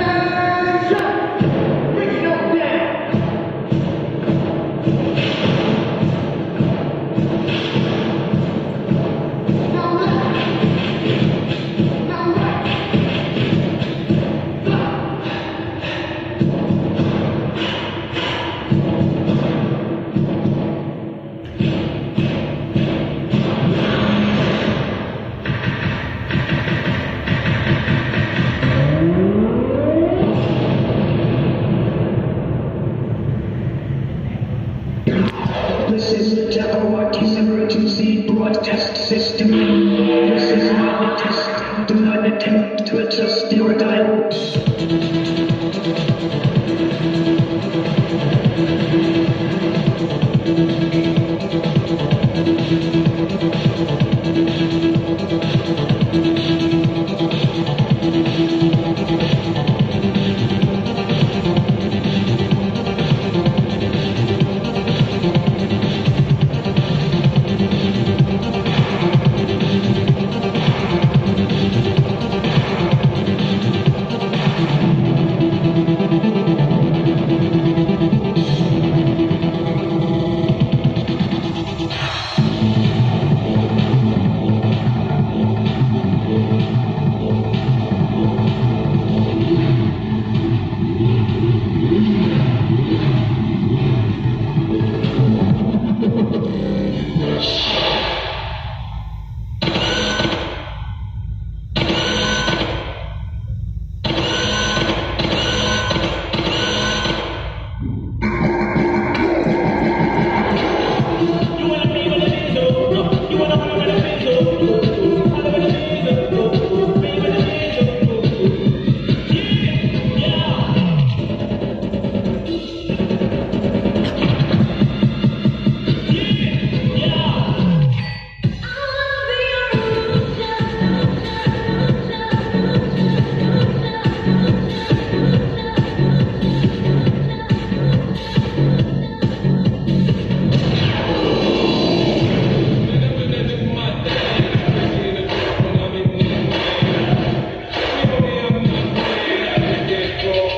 igreja. This is the Jabberwocky's emergency broadcast system. This is not a test. Do not attempt to adjust your dial.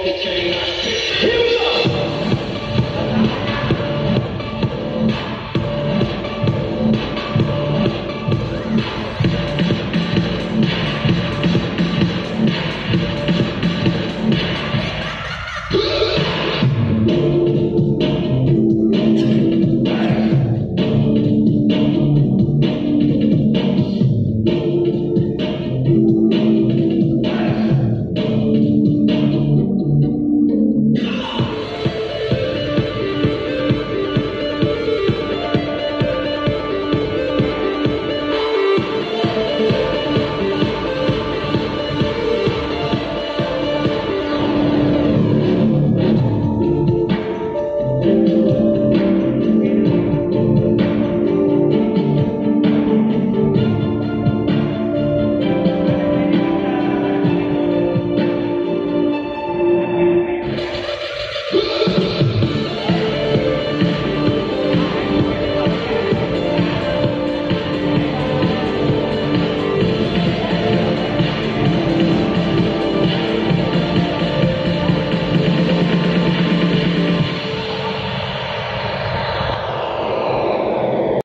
Holy King, I